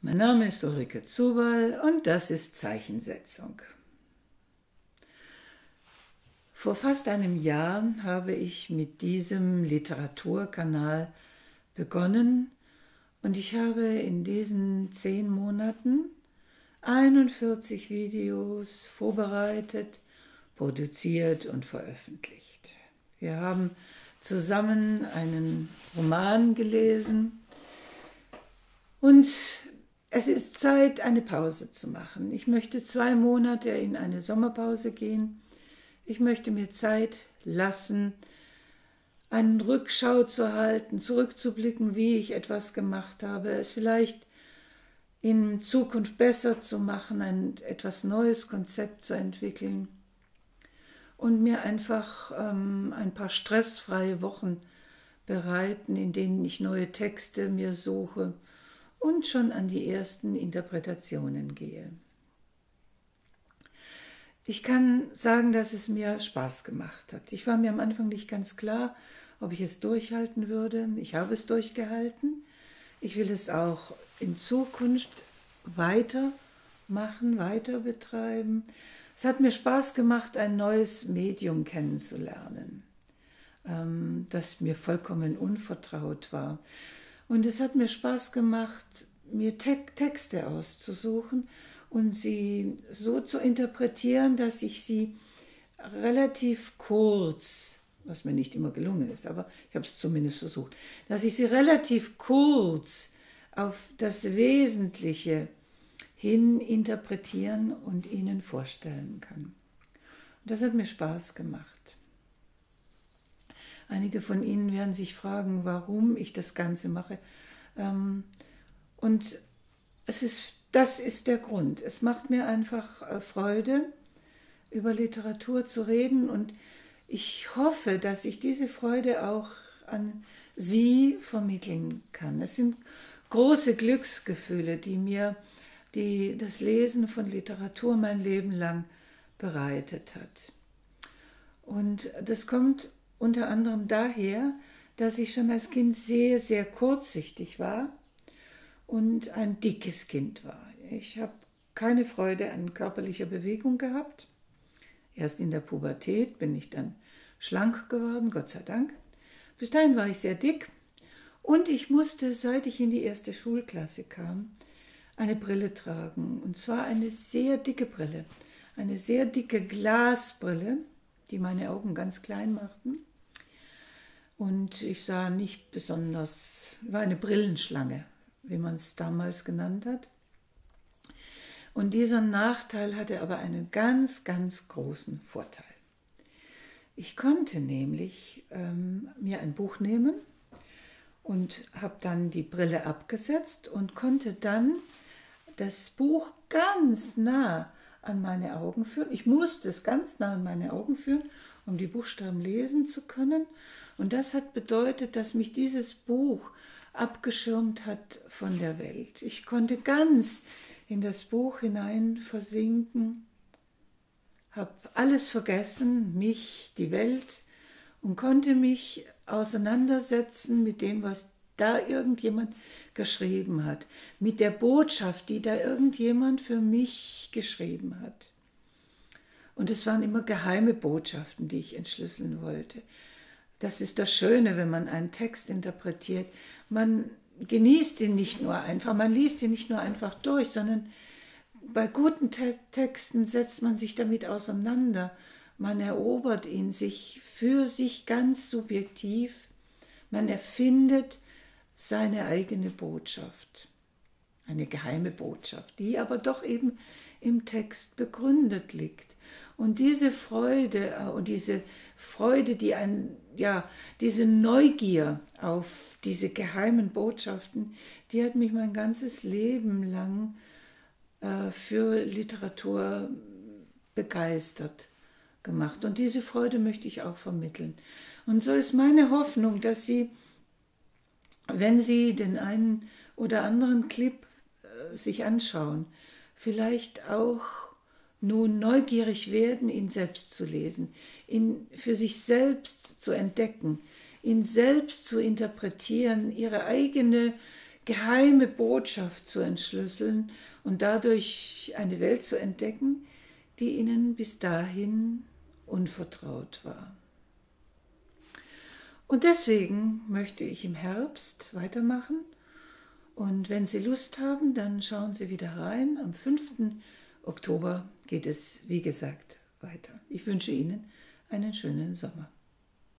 Mein Name ist Ulrike Zubal und das ist Zeichensetzung. Vor fast einem Jahr habe ich mit diesem Literaturkanal begonnen und ich habe in diesen zehn Monaten 41 Videos vorbereitet, produziert und veröffentlicht. Wir haben zusammen einen Roman gelesen und es ist Zeit, eine Pause zu machen. Ich möchte zwei Monate in eine Sommerpause gehen. Ich möchte mir Zeit lassen, einen Rückschau zu halten, zurückzublicken, wie ich etwas gemacht habe, es vielleicht in Zukunft besser zu machen, ein etwas neues Konzept zu entwickeln und mir einfach ähm, ein paar stressfreie Wochen bereiten, in denen ich neue Texte mir suche und schon an die ersten Interpretationen gehe. Ich kann sagen, dass es mir Spaß gemacht hat. Ich war mir am Anfang nicht ganz klar, ob ich es durchhalten würde. Ich habe es durchgehalten. Ich will es auch in Zukunft weiter machen, weiter betreiben. Es hat mir Spaß gemacht, ein neues Medium kennenzulernen, ähm, das mir vollkommen unvertraut war. Und es hat mir Spaß gemacht, mir Te Texte auszusuchen und sie so zu interpretieren, dass ich sie relativ kurz, was mir nicht immer gelungen ist, aber ich habe es zumindest versucht, dass ich sie relativ kurz auf das Wesentliche hin interpretieren und ihnen vorstellen kann. Und das hat mir Spaß gemacht. Einige von Ihnen werden sich fragen, warum ich das Ganze mache. Ähm, und es ist, das ist der Grund. Es macht mir einfach äh, Freude, über Literatur zu reden und ich hoffe, dass ich diese Freude auch an Sie vermitteln kann. Es sind große Glücksgefühle, die mir die das Lesen von Literatur mein Leben lang bereitet hat. Und das kommt unter anderem daher, dass ich schon als Kind sehr, sehr kurzsichtig war und ein dickes Kind war. Ich habe keine Freude an körperlicher Bewegung gehabt. Erst in der Pubertät bin ich dann schlank geworden, Gott sei Dank. Bis dahin war ich sehr dick und ich musste, seit ich in die erste Schulklasse kam, eine Brille tragen. Und zwar eine sehr dicke Brille, eine sehr dicke Glasbrille, die meine Augen ganz klein machten. Und ich sah nicht besonders, war eine Brillenschlange, wie man es damals genannt hat. Und dieser Nachteil hatte aber einen ganz, ganz großen Vorteil. Ich konnte nämlich ähm, mir ein Buch nehmen und habe dann die Brille abgesetzt und konnte dann das Buch ganz nah an meine Augen führen. Ich musste es ganz nah an meine Augen führen, um die Buchstaben lesen zu können. Und das hat bedeutet, dass mich dieses Buch abgeschirmt hat von der Welt. Ich konnte ganz in das Buch hinein versinken, habe alles vergessen, mich, die Welt, und konnte mich auseinandersetzen mit dem, was da irgendjemand geschrieben hat, mit der Botschaft, die da irgendjemand für mich geschrieben hat. Und es waren immer geheime Botschaften, die ich entschlüsseln wollte. Das ist das Schöne, wenn man einen Text interpretiert. Man genießt ihn nicht nur einfach, man liest ihn nicht nur einfach durch, sondern bei guten Te Texten setzt man sich damit auseinander. Man erobert ihn sich für sich ganz subjektiv. Man erfindet seine eigene Botschaft, eine geheime Botschaft, die aber doch eben im Text begründet liegt. Und diese Freude äh, und diese Freude, die ein, ja, diese Neugier auf diese geheimen Botschaften, die hat mich mein ganzes Leben lang äh, für Literatur begeistert gemacht. Und diese Freude möchte ich auch vermitteln. Und so ist meine Hoffnung, dass Sie wenn Sie den einen oder anderen Clip sich anschauen, vielleicht auch nun neugierig werden, ihn selbst zu lesen, ihn für sich selbst zu entdecken, ihn selbst zu interpretieren, ihre eigene geheime Botschaft zu entschlüsseln und dadurch eine Welt zu entdecken, die ihnen bis dahin unvertraut war. Und deswegen möchte ich im Herbst weitermachen. Und wenn Sie Lust haben, dann schauen Sie wieder rein. Am 5. Oktober geht es, wie gesagt, weiter. Ich wünsche Ihnen einen schönen Sommer.